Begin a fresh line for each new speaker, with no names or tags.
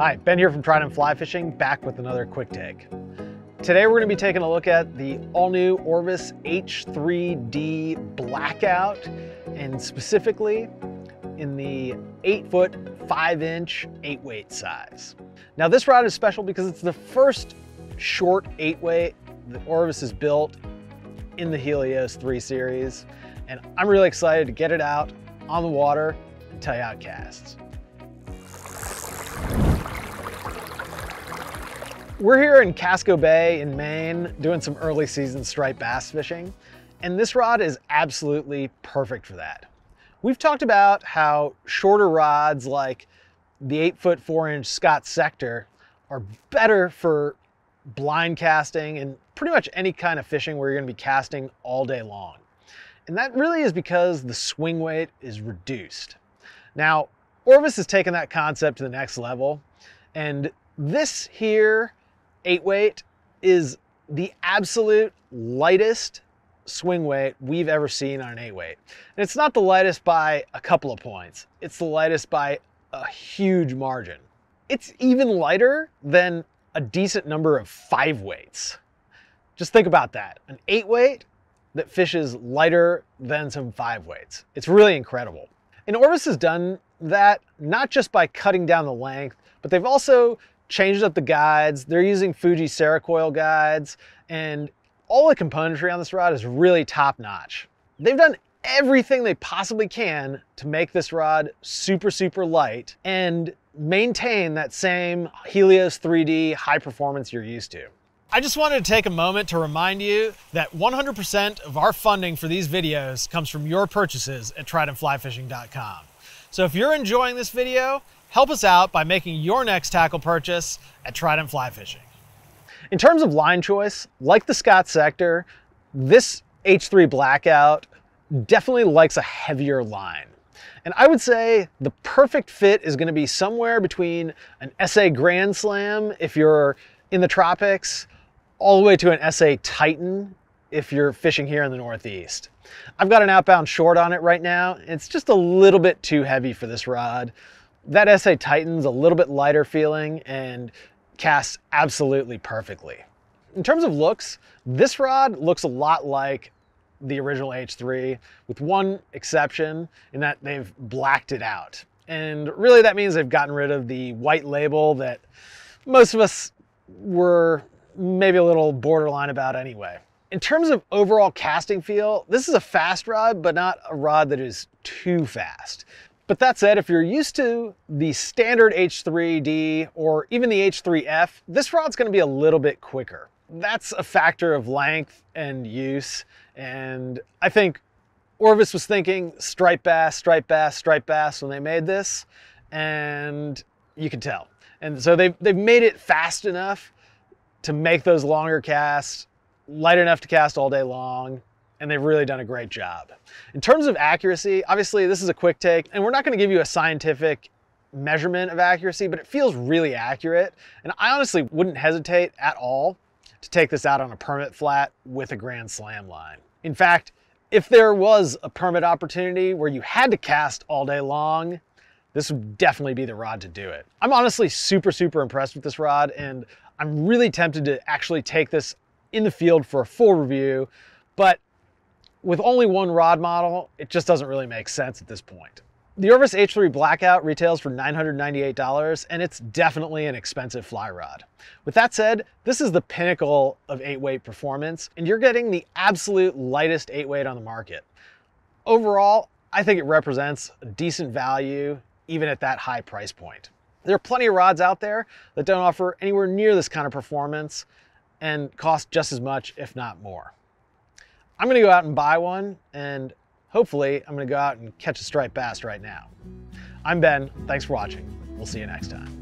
Hi, Ben here from Trident Fly Fishing, back with another quick take. Today we're going to be taking a look at the all-new Orvis H3D Blackout, and specifically in the 8 foot 5 inch 8 weight size. Now this rod is special because it's the first short 8 weight that Orvis has built in the Helios 3 series, and I'm really excited to get it out on the water and tell you how it casts. We're here in Casco Bay in Maine doing some early season striped bass fishing, and this rod is absolutely perfect for that. We've talked about how shorter rods like the 8 foot 4 inch Scott Sector are better for blind casting and pretty much any kind of fishing where you're going to be casting all day long. And that really is because the swing weight is reduced. Now, Orvis has taken that concept to the next level, and this here eight weight is the absolute lightest swing weight we've ever seen on an eight weight. And it's not the lightest by a couple of points. It's the lightest by a huge margin. It's even lighter than a decent number of five weights. Just think about that. An eight weight that fishes lighter than some five weights. It's really incredible. And Orvis has done that not just by cutting down the length, but they've also changed up the guides. They're using Fuji Cerakote guides and all the componentry on this rod is really top notch. They've done everything they possibly can to make this rod super, super light and maintain that same Helios 3D high performance you're used to. I just wanted to take a moment to remind you that 100% of our funding for these videos comes from your purchases at tridentflyfishing.com. So if you're enjoying this video, help us out by making your next tackle purchase at Trident Fly Fishing. In terms of line choice, like the Scott Sector, this H3 Blackout definitely likes a heavier line. And I would say the perfect fit is gonna be somewhere between an SA Grand Slam if you're in the tropics, all the way to an SA Titan if you're fishing here in the Northeast. I've got an outbound short on it right now. It's just a little bit too heavy for this rod. That SA Titan's a little bit lighter feeling and casts absolutely perfectly. In terms of looks, this rod looks a lot like the original H3 with one exception in that they've blacked it out. And really that means they've gotten rid of the white label that most of us were maybe a little borderline about anyway. In terms of overall casting feel, this is a fast rod, but not a rod that is too fast. But that said, if you're used to the standard H3D or even the H3F, this rod's gonna be a little bit quicker. That's a factor of length and use. And I think Orvis was thinking striped bass, striped bass, striped bass when they made this. And you can tell. And so they've, they've made it fast enough to make those longer casts, light enough to cast all day long, and they've really done a great job. In terms of accuracy, obviously this is a quick take, and we're not gonna give you a scientific measurement of accuracy, but it feels really accurate. And I honestly wouldn't hesitate at all to take this out on a permit flat with a Grand Slam line. In fact, if there was a permit opportunity where you had to cast all day long, this would definitely be the rod to do it. I'm honestly super, super impressed with this rod, and I'm really tempted to actually take this in the field for a full review, but with only one rod model, it just doesn't really make sense at this point. The Orvis H3 Blackout retails for $998 and it's definitely an expensive fly rod. With that said, this is the pinnacle of 8-weight performance and you're getting the absolute lightest 8-weight on the market. Overall, I think it represents a decent value even at that high price point. There are plenty of rods out there that don't offer anywhere near this kind of performance and cost just as much, if not more. I'm gonna go out and buy one and hopefully I'm gonna go out and catch a striped bass right now. I'm Ben, thanks for watching. We'll see you next time.